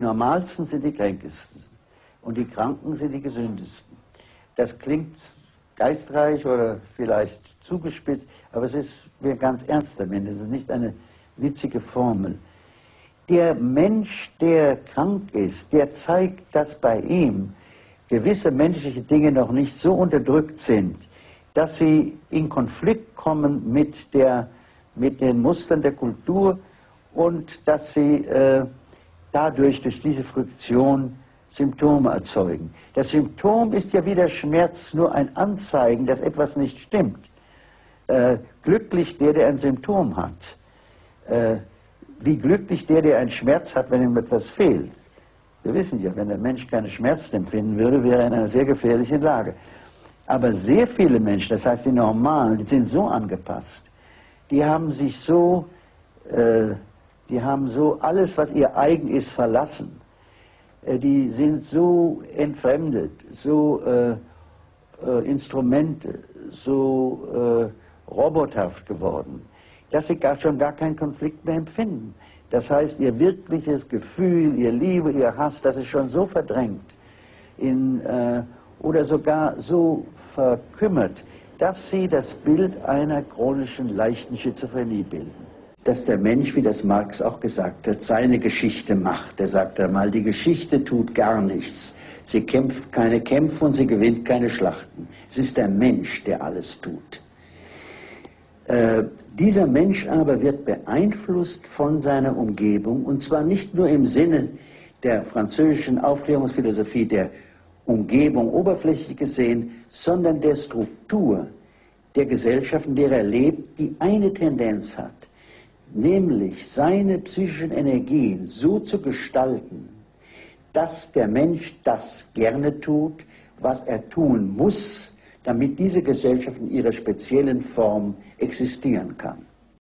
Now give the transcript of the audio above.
normalsten sind die kränkesten und die Kranken sind die gesündesten. Das klingt geistreich oder vielleicht zugespitzt, aber es ist mir ganz ernst damit. Es ist nicht eine witzige Formel. Der Mensch, der krank ist, der zeigt, dass bei ihm gewisse menschliche Dinge noch nicht so unterdrückt sind, dass sie in Konflikt kommen mit, der, mit den Mustern der Kultur und dass sie äh, dadurch, durch diese Friktion, Symptome erzeugen. Das Symptom ist ja wie der Schmerz nur ein Anzeigen, dass etwas nicht stimmt. Äh, glücklich der, der ein Symptom hat. Äh, wie glücklich der, der einen Schmerz hat, wenn ihm etwas fehlt. Wir wissen ja, wenn der Mensch keine Schmerzen empfinden würde, wäre er in einer sehr gefährlichen Lage. Aber sehr viele Menschen, das heißt die Normalen, die sind so angepasst, die haben sich so, äh, die haben so alles, was ihr eigen ist, verlassen. Äh, die sind so entfremdet, so äh, äh Instrumente, so äh, robothaft geworden, dass sie gar, schon gar keinen Konflikt mehr empfinden. Das heißt, ihr wirkliches Gefühl, ihr Liebe, ihr Hass, das ist schon so verdrängt in, äh, oder sogar so verkümmert, dass sie das Bild einer chronischen leichten Schizophrenie bilden dass der Mensch, wie das Marx auch gesagt hat, seine Geschichte macht. Er sagt einmal, die Geschichte tut gar nichts. Sie kämpft keine Kämpfe und sie gewinnt keine Schlachten. Es ist der Mensch, der alles tut. Äh, dieser Mensch aber wird beeinflusst von seiner Umgebung und zwar nicht nur im Sinne der französischen Aufklärungsphilosophie der Umgebung oberflächlich gesehen, sondern der Struktur der Gesellschaft, in der er lebt, die eine Tendenz hat, nämlich seine psychischen Energien so zu gestalten, dass der Mensch das gerne tut, was er tun muss, damit diese Gesellschaft in ihrer speziellen Form existieren kann.